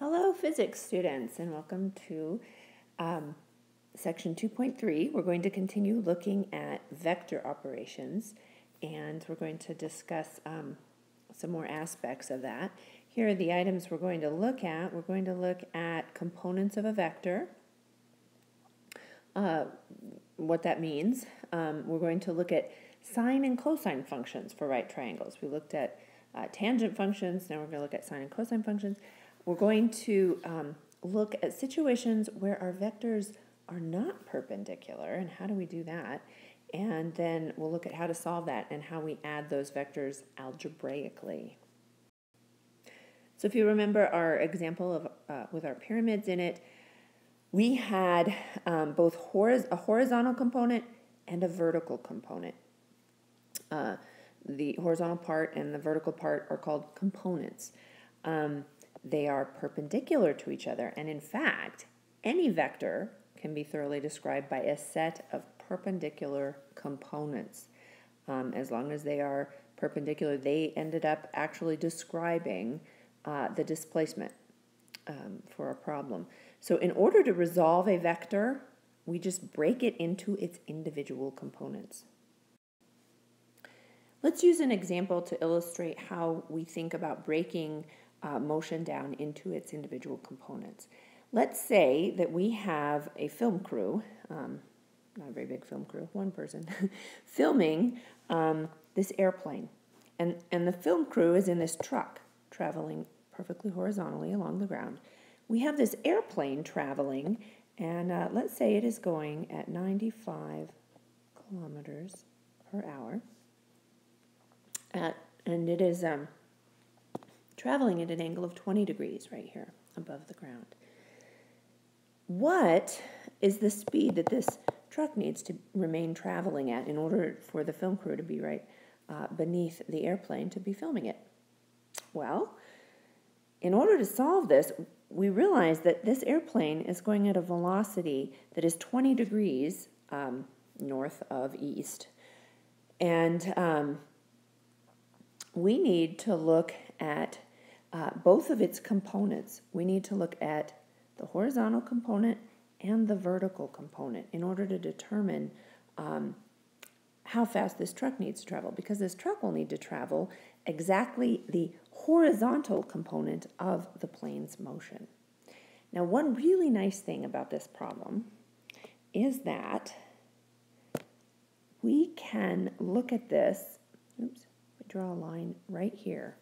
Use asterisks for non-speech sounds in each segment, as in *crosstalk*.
Hello, physics students, and welcome to um, section 2.3. We're going to continue looking at vector operations, and we're going to discuss um, some more aspects of that. Here are the items we're going to look at. We're going to look at components of a vector, uh, what that means. Um, we're going to look at sine and cosine functions for right triangles. We looked at uh, tangent functions, now we're going to look at sine and cosine functions. We're going to um, look at situations where our vectors are not perpendicular and how do we do that. And then we'll look at how to solve that and how we add those vectors algebraically. So if you remember our example of uh, with our pyramids in it, we had um, both a horizontal component and a vertical component. Uh, the horizontal part and the vertical part are called components. Um, they are perpendicular to each other, and in fact, any vector can be thoroughly described by a set of perpendicular components. Um, as long as they are perpendicular, they ended up actually describing uh, the displacement um, for a problem. So, in order to resolve a vector, we just break it into its individual components. Let's use an example to illustrate how we think about breaking uh, motion down into its individual components. Let's say that we have a film crew, um, not a very big film crew, one person, *laughs* filming um, this airplane. And, and the film crew is in this truck traveling perfectly horizontally along the ground. We have this airplane traveling, and uh, let's say it is going at 95 kilometers per hour. At, and it is um, traveling at an angle of 20 degrees right here above the ground. What is the speed that this truck needs to remain traveling at in order for the film crew to be right uh, beneath the airplane to be filming it? Well, in order to solve this, we realize that this airplane is going at a velocity that is 20 degrees um, north of east. And um, we need to look at uh, both of its components. We need to look at the horizontal component and the vertical component in order to determine um, how fast this truck needs to travel because this truck will need to travel exactly the horizontal component of the plane's motion. Now, one really nice thing about this problem is that we can look at this, oops, draw a line right here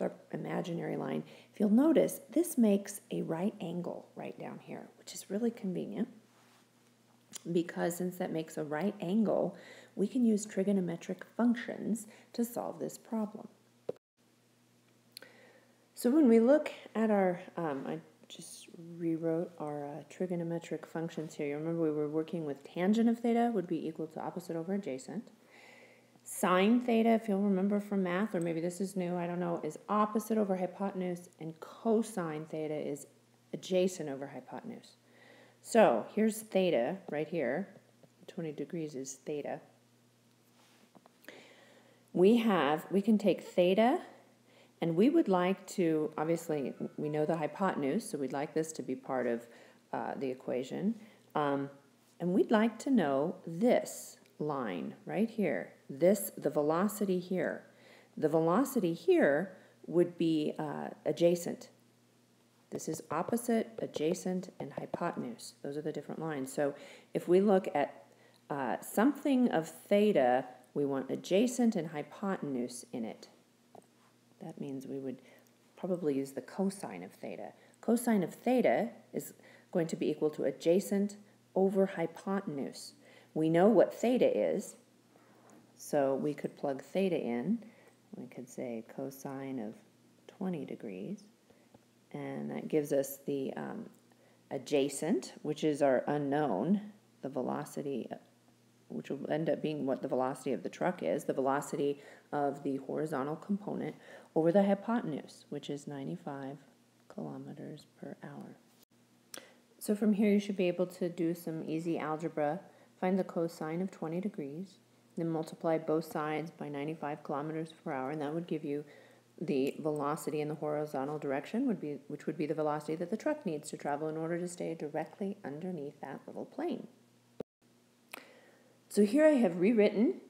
our imaginary line. If you'll notice, this makes a right angle right down here, which is really convenient because since that makes a right angle, we can use trigonometric functions to solve this problem. So when we look at our, um, I just rewrote our uh, trigonometric functions here. You remember we were working with tangent of theta would be equal to opposite over adjacent. Sine theta, if you'll remember from math, or maybe this is new, I don't know, is opposite over hypotenuse, and cosine theta is adjacent over hypotenuse. So here's theta right here. 20 degrees is theta. We have, we can take theta, and we would like to, obviously, we know the hypotenuse, so we'd like this to be part of uh, the equation. Um, and we'd like to know this line right here, this, the velocity here. The velocity here would be uh, adjacent. This is opposite, adjacent, and hypotenuse. Those are the different lines. So if we look at uh, something of theta, we want adjacent and hypotenuse in it. That means we would probably use the cosine of theta. Cosine of theta is going to be equal to adjacent over hypotenuse. We know what theta is, so we could plug theta in. We could say cosine of 20 degrees, and that gives us the um, adjacent, which is our unknown, the velocity, which will end up being what the velocity of the truck is, the velocity of the horizontal component over the hypotenuse, which is 95 kilometers per hour. So from here you should be able to do some easy algebra Find the cosine of 20 degrees, then multiply both sides by 95 kilometers per hour, and that would give you the velocity in the horizontal direction would be, which would be the velocity that the truck needs to travel in order to stay directly underneath that little plane. So here I have rewritten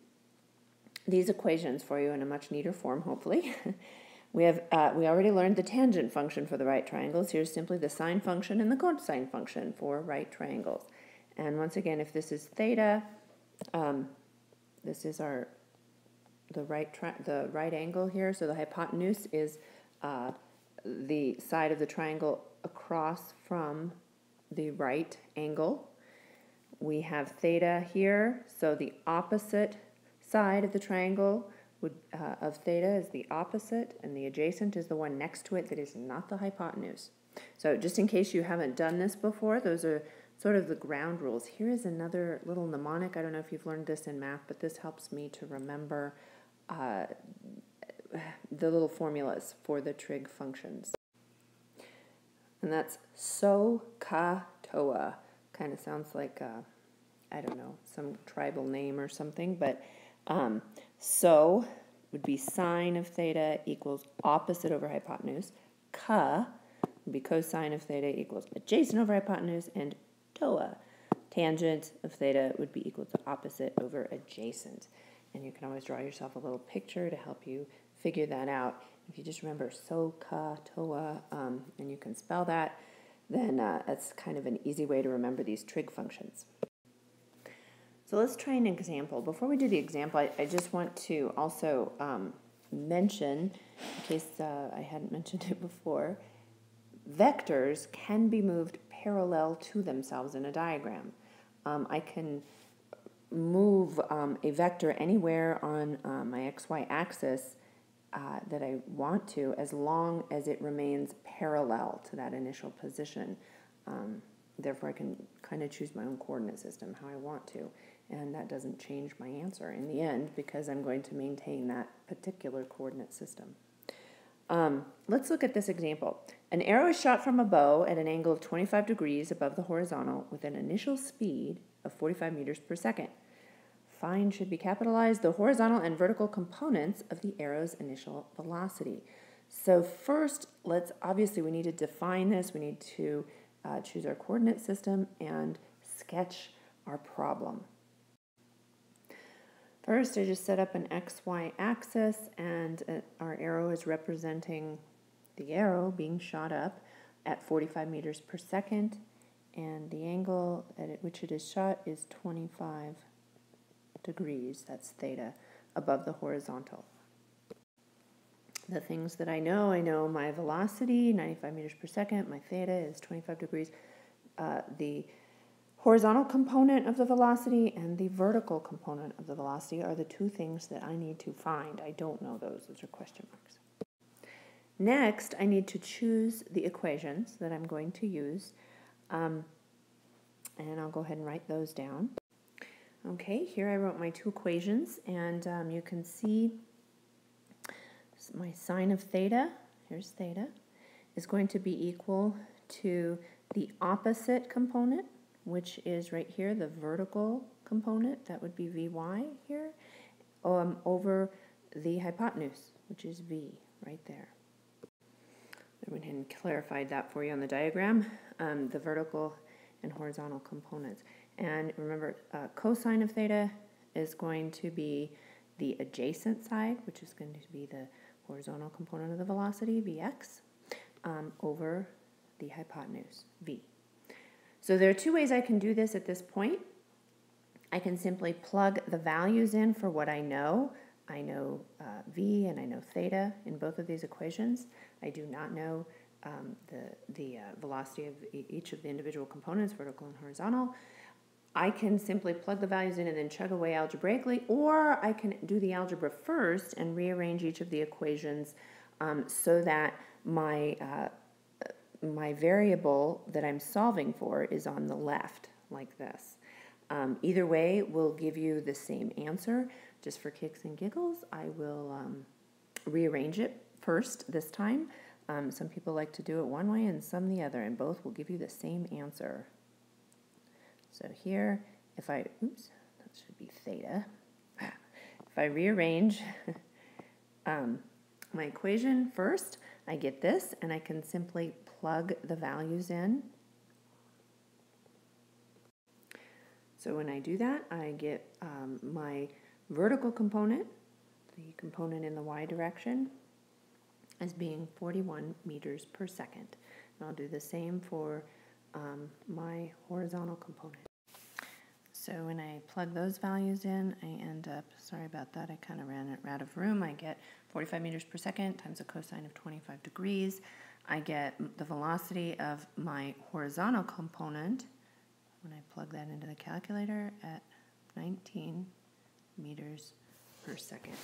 these equations for you in a much neater form, hopefully. *laughs* we have uh, we already learned the tangent function for the right triangles. Here's simply the sine function and the cosine function for right triangles. And once again, if this is theta, um, this is our the right the right angle here. So the hypotenuse is uh, the side of the triangle across from the right angle. We have theta here, so the opposite side of the triangle would, uh, of theta is the opposite, and the adjacent is the one next to it that is not the hypotenuse. So just in case you haven't done this before, those are sort of the ground rules. Here is another little mnemonic. I don't know if you've learned this in math, but this helps me to remember uh, the little formulas for the trig functions. And that's SOH CAH TOA. Kind of sounds like, uh, I don't know, some tribal name or something, but um, so would be sine of theta equals opposite over hypotenuse. Ka would be cosine of theta equals adjacent over hypotenuse, and toa, tangent of theta, would be equal to opposite over adjacent. And you can always draw yourself a little picture to help you figure that out. If you just remember SOHCAHTOA, toa, um, and you can spell that, then uh, that's kind of an easy way to remember these trig functions. So let's try an example. Before we do the example, I, I just want to also um, mention, in case uh, I hadn't *laughs* mentioned it before, vectors can be moved parallel to themselves in a diagram. Um, I can move um, a vector anywhere on uh, my xy axis uh, that I want to as long as it remains parallel to that initial position. Um, therefore, I can kind of choose my own coordinate system how I want to, and that doesn't change my answer in the end because I'm going to maintain that particular coordinate system. Um, let's look at this example. An arrow is shot from a bow at an angle of 25 degrees above the horizontal with an initial speed of 45 meters per second. Find should be capitalized the horizontal and vertical components of the arrow's initial velocity. So first, let's obviously we need to define this. We need to uh, choose our coordinate system and sketch our problem. First, I just set up an xy axis and uh, our arrow is representing the arrow being shot up at 45 meters per second and the angle at which it is shot is 25 degrees, that's theta, above the horizontal. The things that I know, I know my velocity, 95 meters per second, my theta is 25 degrees. Uh, the horizontal component of the velocity and the vertical component of the velocity are the two things that I need to find. I don't know those, those are question marks. Next, I need to choose the equations that I'm going to use. Um, and I'll go ahead and write those down. Okay, here I wrote my two equations, and um, you can see my sine of theta, here's theta, is going to be equal to the opposite component, which is right here, the vertical component, that would be Vy here, um, over the hypotenuse, which is V, right there. I went ahead and clarified that for you on the diagram, um, the vertical and horizontal components. And remember, uh, cosine of theta is going to be the adjacent side, which is going to be the horizontal component of the velocity, Vx, um, over the hypotenuse, V. So there are two ways I can do this at this point. I can simply plug the values in for what I know. I know uh, V and I know theta in both of these equations. I do not know um, the, the uh, velocity of each of the individual components, vertical and horizontal. I can simply plug the values in and then chug away algebraically, or I can do the algebra first and rearrange each of the equations um, so that my, uh, my variable that I'm solving for is on the left, like this. Um, either way will give you the same answer. Just for kicks and giggles, I will um, rearrange it first this time. Um, some people like to do it one way and some the other, and both will give you the same answer. So here, if I, oops, that should be theta. *laughs* If I rearrange *laughs* um, my equation first, I get this, and I can simply plug the values in. So when I do that, I get um, my vertical component, the component in the y direction, as being 41 meters per second. And I'll do the same for um, my horizontal component. So when I plug those values in, I end up, sorry about that, I kind of ran it out of room. I get 45 meters per second times a cosine of 25 degrees. I get the velocity of my horizontal component when I plug that into the calculator at 19 meters per second.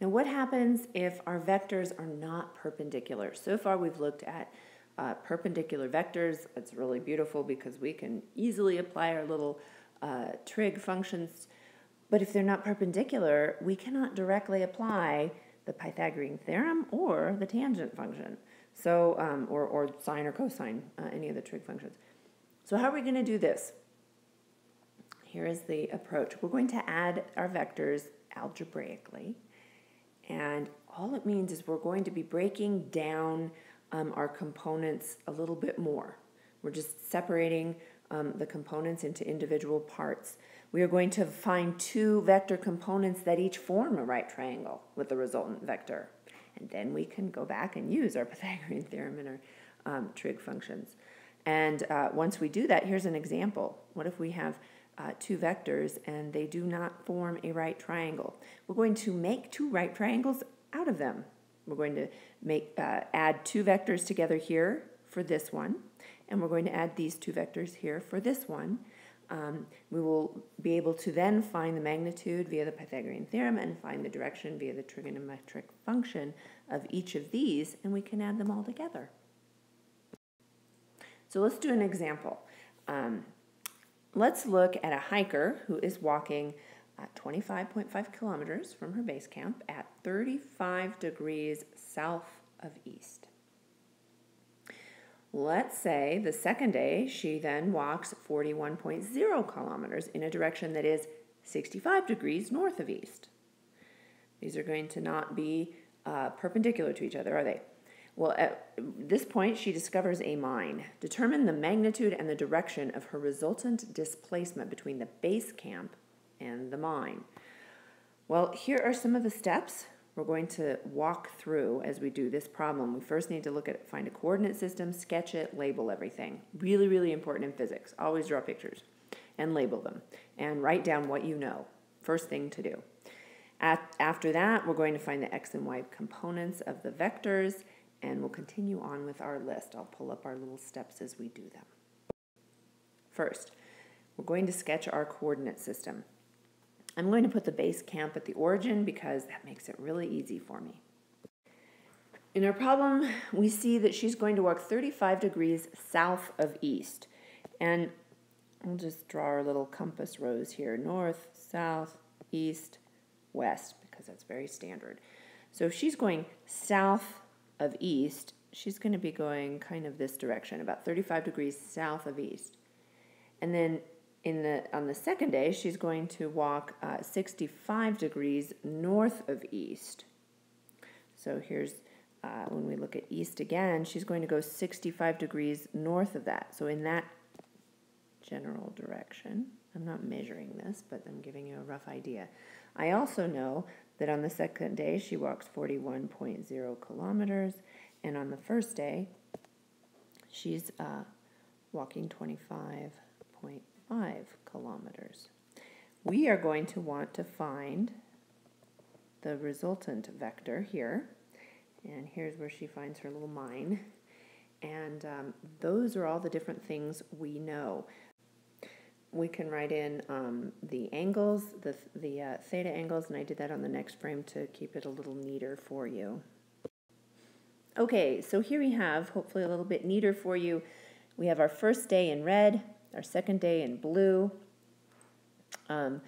Now what happens if our vectors are not perpendicular? So far we've looked at uh, perpendicular vectors. It's really beautiful because we can easily apply our little uh, trig functions. But if they're not perpendicular, we cannot directly apply the Pythagorean theorem or the tangent function. So, um, or, or sine or cosine, uh, any of the trig functions. So how are we going to do this? Here is the approach. We're going to add our vectors algebraically. And all it means is we're going to be breaking down um, our components a little bit more. We're just separating um, the components into individual parts. We are going to find two vector components that each form a right triangle with the resultant vector. And then we can go back and use our *laughs* Pythagorean theorem and our um, trig functions. And uh, once we do that, here's an example. What if we have uh, two vectors and they do not form a right triangle? We're going to make two right triangles out of them. We're going to make uh, add two vectors together here for this one, and we're going to add these two vectors here for this one. Um, we will be able to then find the magnitude via the Pythagorean theorem and find the direction via the trigonometric function of each of these, and we can add them all together. So let's do an example. Um, let's look at a hiker who is walking 25.5 kilometers from her base camp at 35 degrees south of east. Let's say the second day she then walks 41.0 kilometers in a direction that is 65 degrees north of east. These are going to not be uh, perpendicular to each other, are they? Well, at this point, she discovers a mine. Determine the magnitude and the direction of her resultant displacement between the base camp and the mine. Well, here are some of the steps we're going to walk through as we do this problem. We first need to look at find a coordinate system, sketch it, label everything. Really, really important in physics. Always draw pictures and label them and write down what you know. First thing to do. At, after that, we're going to find the x and y components of the vectors and we'll continue on with our list. I'll pull up our little steps as we do them. First, we're going to sketch our coordinate system. I'm going to put the base camp at the origin because that makes it really easy for me. In our problem, we see that she's going to walk 35 degrees south of east. And I'll just draw our little compass rose here. North, south, east, west, because that's very standard. So if she's going south of east, she's going to be going kind of this direction, about 35 degrees south of east. And then in the on the second day, she's going to walk uh, 65 degrees north of east. So here's uh, when we look at east again, she's going to go 65 degrees north of that. So in that general direction, I'm not measuring this, but I'm giving you a rough idea. I also know that on the second day she walks 41.0 kilometers, and on the first day she's uh, walking 25 5 kilometers. We are going to want to find the resultant vector here. And here's where she finds her little mine. And um, those are all the different things we know. We can write in um, the angles, the, the uh, theta angles, and I did that on the next frame to keep it a little neater for you. Okay, so here we have, hopefully a little bit neater for you, we have our first day in red, our second day in blue. Um,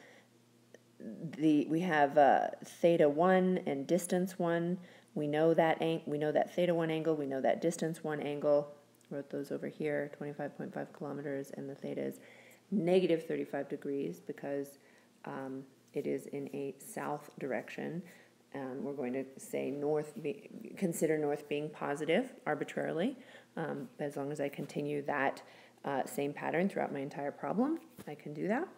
the we have uh, theta one and distance one. We know that ang- we know that theta one angle. We know that distance one angle. Wrote those over here, 25.5 kilometers, and the theta is negative 35 degrees because um, it is in a south direction. um, we're going to say north, be, consider north being positive arbitrarily. Um, as long as I continue that uh, same pattern throughout my entire problem, I can do that.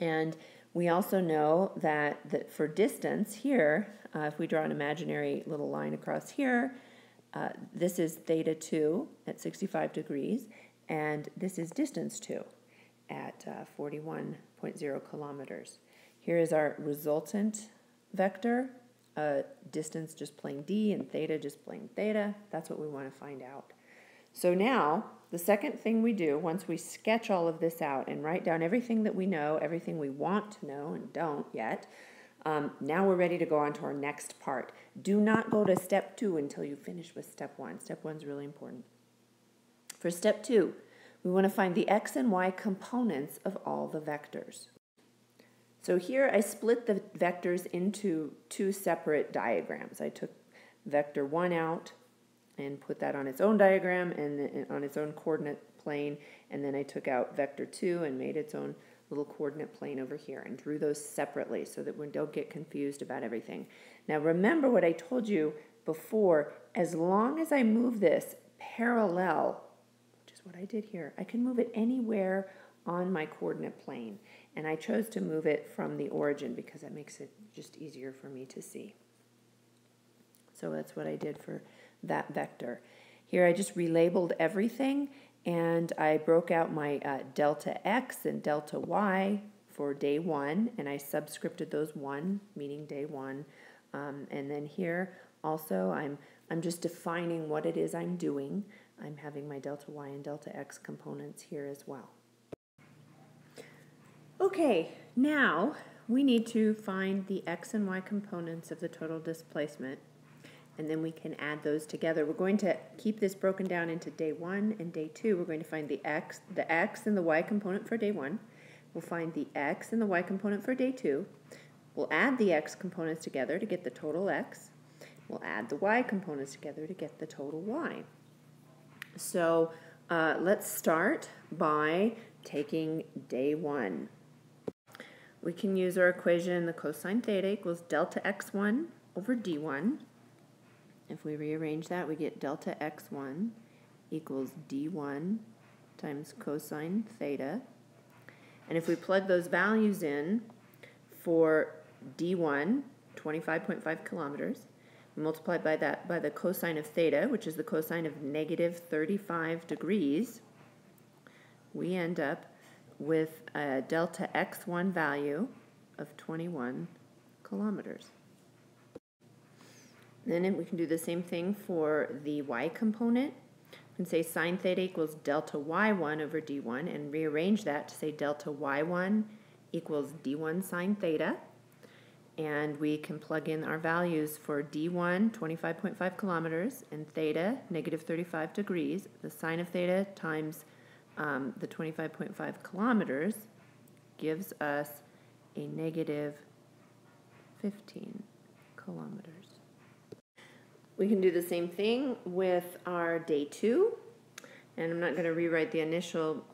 And we also know that, that for distance here, uh, if we draw an imaginary little line across here, uh, this is theta 2 at 65 degrees, and this is distance 2 at uh, 41.0 kilometers. Here is our resultant vector, uh, distance just plain d and theta just plain theta. That's what we want to find out. So now, the second thing we do, once we sketch all of this out and write down everything that we know, everything we want to know and don't yet, um, now we're ready to go on to our next part. Do not go to step two until you finish with step one. Step one is really important. For step two, we want to find the x and y components of all the vectors. So here I split the vectors into two separate diagrams. I took vector 1 out and put that on its own diagram and on its own coordinate plane, and then I took out vector 2 and made its own little coordinate plane over here and drew those separately so that we don't get confused about everything. Now remember what I told you before, as long as I move this parallel, which is what I did here, I can move it anywhere on my coordinate plane. And I chose to move it from the origin because that makes it just easier for me to see. So that's what I did for that vector. Here I just relabeled everything and I broke out my uh, delta x and delta y for day one and I subscripted those one, meaning day one. Um, and then here also I'm, I'm just defining what it is I'm doing. I'm having my delta y and delta x components here as well. Okay, now we need to find the x and y components of the total displacement and then we can add those together. We're going to keep this broken down into day one and day two. We're going to find the x, the x and the y component for day one. We'll find the x and the y component for day two. We'll add the x components together to get the total x. We'll add the y components together to get the total y. So uh, let's start by taking day one we can use our equation, the cosine theta equals delta x1 over d1. If we rearrange that, we get delta x1 equals d1 times cosine theta. And if we plug those values in for d1, 25.5 kilometers, multiplied by that by the cosine of theta, which is the cosine of negative 35 degrees, we end up with a delta x1 value of 21 kilometers. Then we can do the same thing for the y component. We can say sine theta equals delta y1 over d1 and rearrange that to say delta y1 equals d1 sine theta. And we can plug in our values for d1, 25.5 kilometers, and theta, negative 35 degrees. The sine of theta times um, the 25.5 kilometers gives us a negative 15 kilometers. We can do the same thing with our day two, and I'm not going to rewrite the initial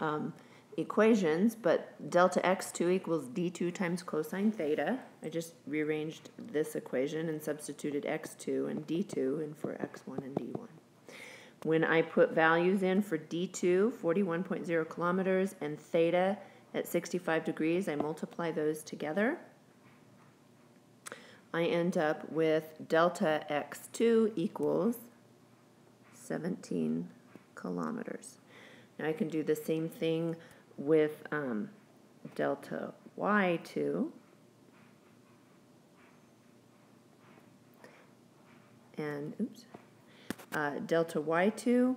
um, equations, but delta x2 equals d2 times cosine theta. I just rearranged this equation and substituted x2 and d2 and for x1 and d1. When I put values in for D2, 41.0 kilometers, and theta at 65 degrees, I multiply those together. I end up with delta x2 equals 17 kilometers. Now I can do the same thing with um, delta y2. And, oops, uh, delta y2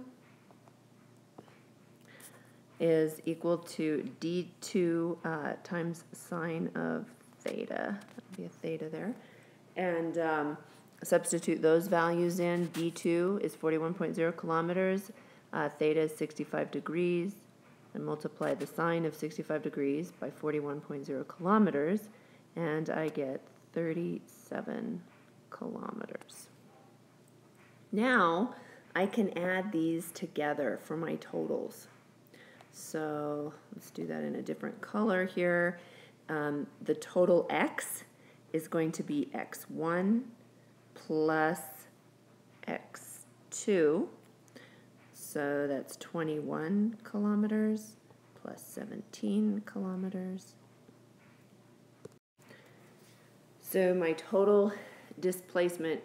is equal to d2 uh, times sine of theta. That'll be a theta there. And um, substitute those values in. d2 is 41.0 kilometers. Uh, theta is 65 degrees. And multiply the sine of 65 degrees by 41.0 kilometers. And I get 37 kilometers. Now I can add these together for my totals. So let's do that in a different color here. Um, the total x is going to be x1 plus x2. So that's 21 kilometers plus 17 kilometers. So my total displacement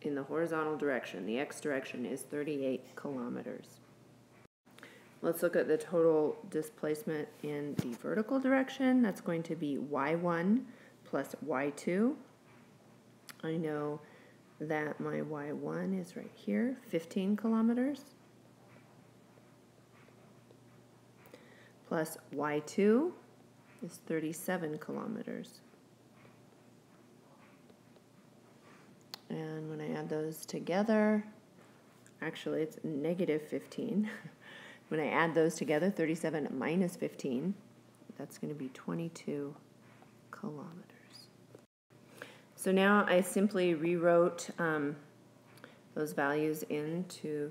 in the horizontal direction, the x direction, is 38 kilometers. Let's look at the total displacement in the vertical direction. That's going to be y1 plus y2. I know that my y1 is right here, 15 kilometers. Plus y2 is 37 kilometers. And when I add those together, actually it's negative 15. *laughs* when I add those together, 37 minus 15, that's going to be 22 kilometers. So now I simply rewrote um, those values into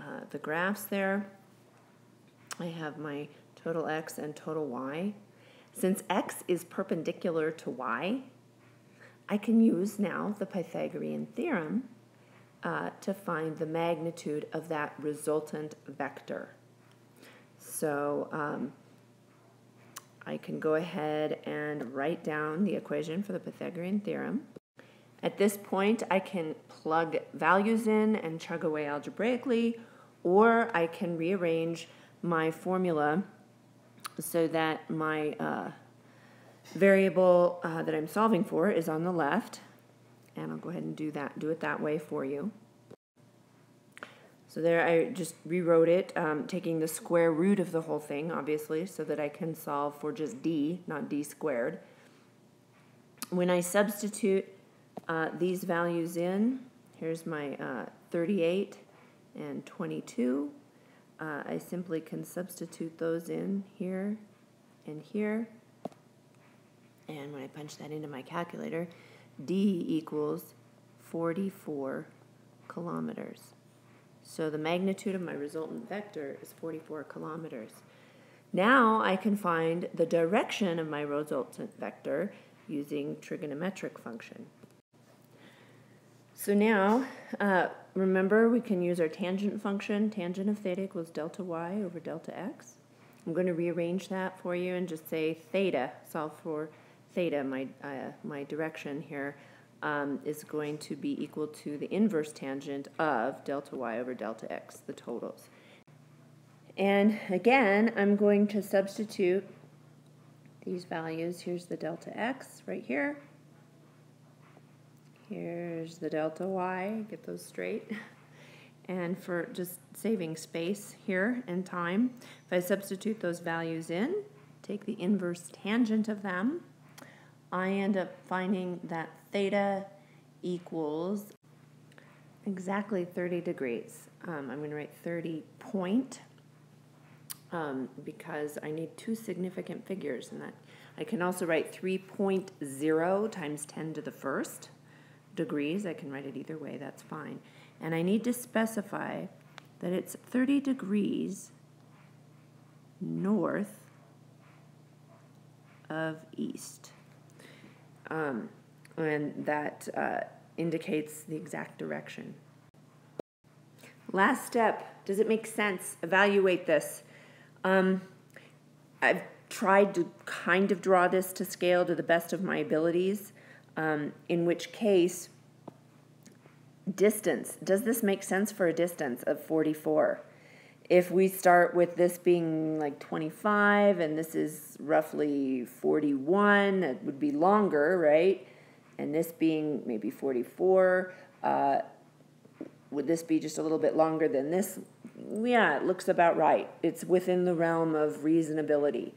uh, the graphs there. I have my total x and total y. Since x is perpendicular to y, I can use now the Pythagorean theorem uh, to find the magnitude of that resultant vector. So um, I can go ahead and write down the equation for the Pythagorean theorem. At this point, I can plug values in and chug away algebraically, or I can rearrange my formula so that my uh, variable uh, that I'm solving for is on the left. And I'll go ahead and do that, do it that way for you. So there I just rewrote it, um, taking the square root of the whole thing, obviously, so that I can solve for just d, not d squared. When I substitute uh, these values in, here's my uh, 38 and 22. Uh, I simply can substitute those in here and here. And when I punch that into my calculator, D equals 44 kilometers. So the magnitude of my resultant vector is 44 kilometers. Now I can find the direction of my resultant vector using trigonometric function. So now, uh, remember we can use our tangent function. Tangent of theta equals delta y over delta x. I'm going to rearrange that for you and just say theta, solve for theta, my, uh, my direction here, um, is going to be equal to the inverse tangent of delta y over delta x, the totals. And again, I'm going to substitute these values. Here's the delta x right here. Here's the delta y, get those straight. *laughs* And for just saving space here and time, if I substitute those values in, take the inverse tangent of them, I end up finding that theta equals exactly 30 degrees. Um, I'm going to write 30 point um, because I need two significant figures and that I can also write 3.0 times 10 to the first degrees. I can write it either way, that's fine. And I need to specify that it's 30 degrees north of east um, and that uh, indicates the exact direction. Last step, does it make sense? Evaluate this. Um, I've tried to kind of draw this to scale to the best of my abilities, um, in which case, distance, does this make sense for a distance of 44? If we start with this being like 25 and this is roughly 41, it would be longer, right? And this being maybe 44, uh, would this be just a little bit longer than this? Yeah, it looks about right. It's within the realm of reasonability.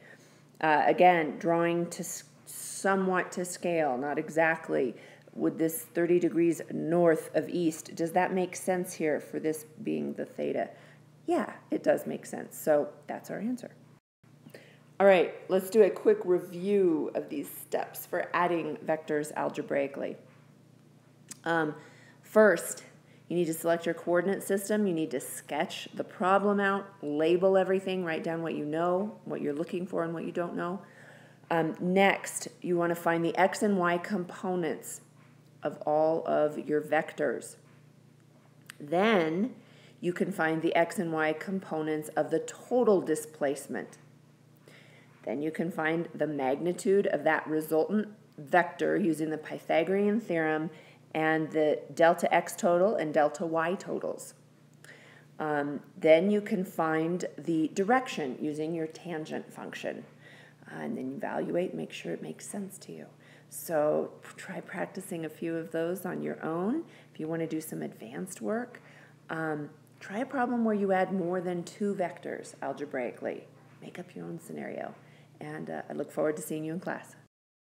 Uh, again, drawing to somewhat to scale, not exactly. Would this 30 degrees north of east, does that make sense here for this being the theta? Yeah, it does make sense. So that's our answer. All right, let's do a quick review of these steps for adding vectors algebraically. Um, first, you need to select your coordinate system. You need to sketch the problem out, label everything, write down what you know, what you're looking for, and what you don't know. Um, next, you want to find the x and y components of all of your vectors. Then you can find the x and y components of the total displacement. Then you can find the magnitude of that resultant vector using the Pythagorean theorem and the delta x total and delta y totals. Um, then you can find the direction using your tangent function. Uh, and then evaluate, make sure it makes sense to you. So try practicing a few of those on your own. If you want to do some advanced work, um, try a problem where you add more than two vectors algebraically. Make up your own scenario. And uh, I look forward to seeing you in class.